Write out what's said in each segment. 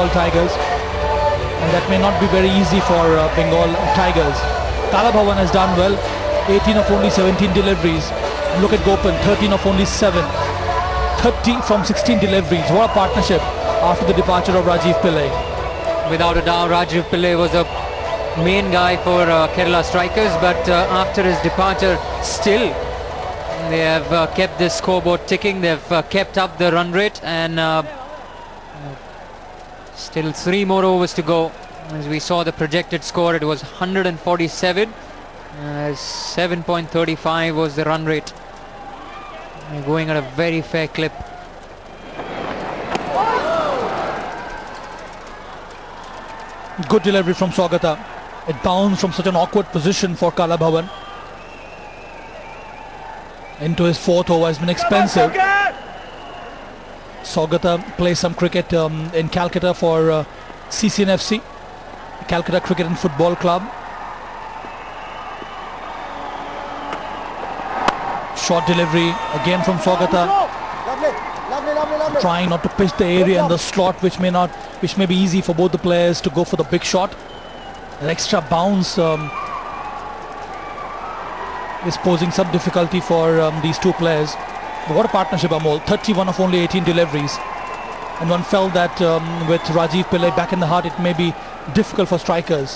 Bengal Tigers. And that may not be very easy for uh, Bengal Tigers. Kalabhavan has done well. 18 of only 17 deliveries. Look at Gopan, 13 of only 7. 30 from 16 deliveries. What a partnership after the departure of Rajiv Pillai. Without a doubt, Rajiv Pillai was a main guy for uh, Kerala strikers, but uh, after his departure, still they have uh, kept this scoreboard ticking. They've uh, kept up the run rate, and uh, still three more overs to go. As we saw the projected score, it was 147. Uh, 7.35 was the run rate. They're going at a very fair clip. Good delivery from Swagata. It bounced from such an awkward position for Kalabhavan. Into his fourth over has been expensive. Swagata plays some cricket um, in Calcutta for uh, CCNFC, Calcutta Cricket and Football Club. Short delivery again from Swagata trying not to pitch the area in the slot which may not which may be easy for both the players to go for the big shot. An extra bounce um, is posing some difficulty for um, these two players but what a partnership Amol. 31 of only 18 deliveries. And one felt that um, with Rajiv Pillai back in the heart it may be difficult for strikers.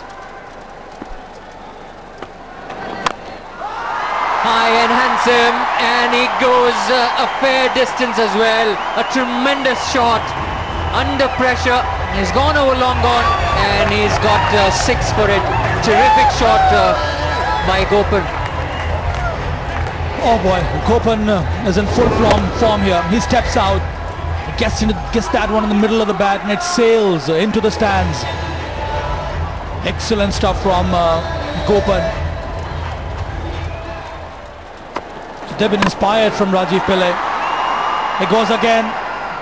High and handsome and he goes uh, a fair distance as well. A tremendous shot. Under pressure. He's gone over long on and he's got uh, six for it. Terrific shot uh, by Gopan oh boy Gopan uh, is in full form, form here he steps out gets into, gets that one in the middle of the bat and it sails into the stands excellent stuff from uh, Gopan They've been inspired from Rajiv Pillai. It goes again,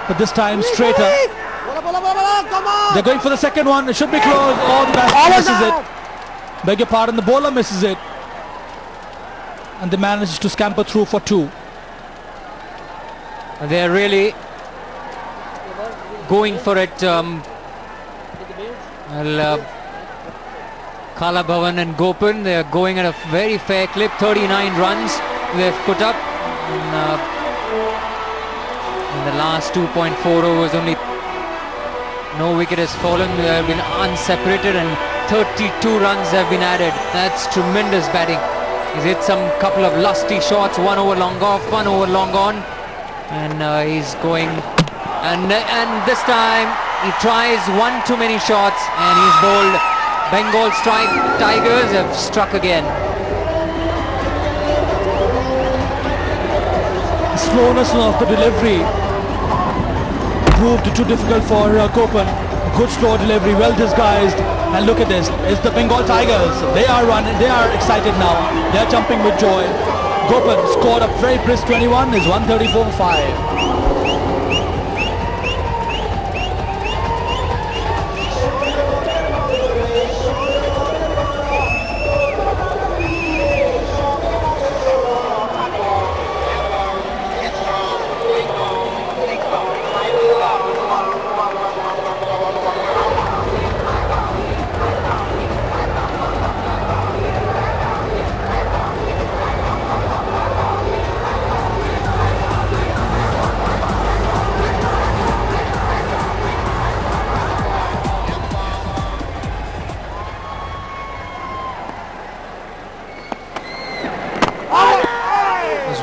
but this time straighter. They're going for the second one. It should be close. Oh, the batsman misses it. Beg your pardon, the bowler misses it. And they manage to scamper through for two. They're really going for it. Um, well, uh, Kalabhavan and Gopan, they're going at a very fair clip, 39 runs they've put up in, uh, in the last 2.4 overs only no wicket has fallen they have been unseparated and 32 runs have been added that's tremendous batting he's hit some couple of lusty shots one over long off one over long on. And uh, he's going and and this time he tries one too many shots and he's bowled. Bengal strike Tigers have struck again. Slowness of the delivery proved too difficult for uh, Gopan. Good slow delivery, well disguised. And look at this, it's the Bengal Tigers. They are running, they are excited now. They are jumping with joy. Gopan scored a very brisk 21, is 134 for 5.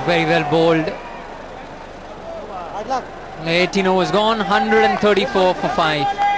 Very well bowled. 18 overs gone, 134 for 5.